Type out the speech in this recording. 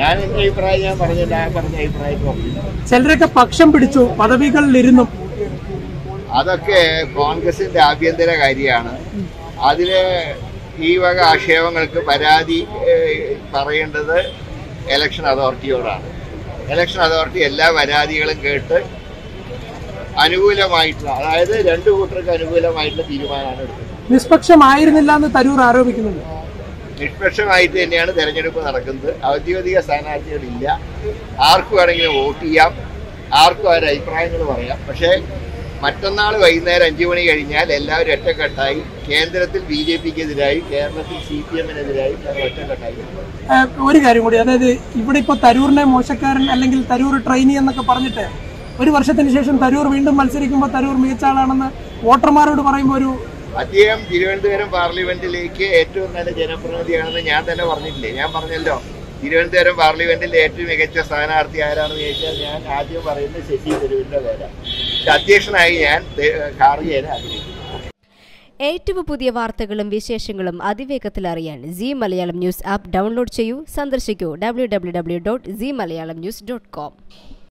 ഞാൻ എന്റെ അഭിപ്രായം ഞാൻ പറഞ്ഞില്ല ആ പറഞ്ഞ അഭിപ്രായം ചിലരൊക്കെ പക്ഷം പിടിച്ചു പദവികളിലിരുന്നു. അതൊക്കെ കോൺഗ്രസിന്റെ ആഭ്യന്തര കാര്യമാണ്. അതിൽ ഈ വക ആക്ഷേപങ്ങൾക്ക് പരാതി പറയേണ്ടത് ഇലക്ഷൻ അതോറിറ്റിയോടാണ് ഇലക്ഷൻ അതോറിറ്റി എല്ലാ പരാതികളും കേട്ട് അനുകൂലമായിട്ടുള്ള അതായത് രണ്ടു കൂട്ടർക്ക് അനുകൂലമായിട്ടുള്ള തീരുമാനമാണ് എടുക്കുന്നത്. നിഷ്പക്ഷമായിരുന്നില്ല എന്ന് തരൂർ ആരോപിക്കുന്നുണ്ട്. നിഷ്പക്ഷമായിട്ട് തന്നെയാണ് തെരഞ്ഞെടുപ്പ് നടക്കുന്നത്. ഔദ്യോഗിക സ്ഥാനാർത്ഥികളില്ല. ആർക്കു വേണമെങ്കിലും വോട്ട് ചെയ്യാം. ആർക്കും അവരുടെ അഭിപ്രായങ്ങൾ പറയാം. പക്ഷേ മറ്റന്നാൾ വൈകുന്നേരം അഞ്ചു മണി കഴിഞ്ഞാൽ എല്ലാവരും ഒറ്റക്കെട്ടായി കേന്ദ്രത്തിൽ ബി ജെ പിക്കെതിരായി കേരളത്തിൽ സി പി എമ്മിനെതിരായി ഒറ്റക്കെട്ടായി. ഒരു കാര്യം കൂടി. അതായത് ഇവിടെ ഇപ്പോൾ തരൂറിനെ മോശക്കാരൻ അല്ലെങ്കിൽ തരൂർ ട്രെയിനി എന്നൊക്കെ പറഞ്ഞിട്ട് ഒരു വർഷത്തിന് ശേഷം തരൂർ വീണ്ടും മത്സരിക്കുമ്പോൾ തരൂർ മികച്ച ആളാണെന്ന് വോട്ടർമാരോട് പറയുമ്പോൾ ഒരു അദ്ദേഹം തിരുവനന്തപുരം പാർലമെന്റിലേക്ക് ഏറ്റവും നല്ല ജനപ്രതിനിധിയാണെന്ന് ഞാൻ തന്നെ പറഞ്ഞിട്ടില്ലേ? ഞാൻ പറഞ്ഞല്ലോ. തിരുവനന്തപുരം പാർലമെന്റിലെ ഏറ്റവും മികച്ച സ്ഥാനാർത്ഥി ആരാണെന്ന് ചോദിച്ചാൽ ഞാൻ ആദ്യം പറയുന്നത് ശശി തരൂരിന്റെ പേരാണ്. അധ്യക്ഷനായി ഞാൻ കാർഗേനെ ആഗ്രഹിക്കുന്നു ഏറ്റവും പുതിയ വാർത്തകളും വിശേഷങ്ങളും അതിവേഗത്തിൽ അറിയാൻ Zee Malayalam news app download ചെയ്യൂ സന്ദർശിക്കൂ W W W dot Zee Malayalam news dot com